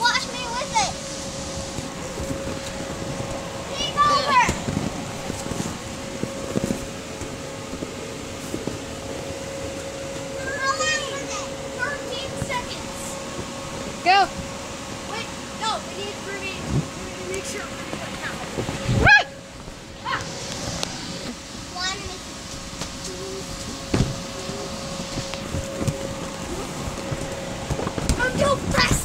Wash me with it. Over. How long was it? 13 seconds. Go. Wait, no, we need Ruby. We need to make sure Ruby now. You bastard!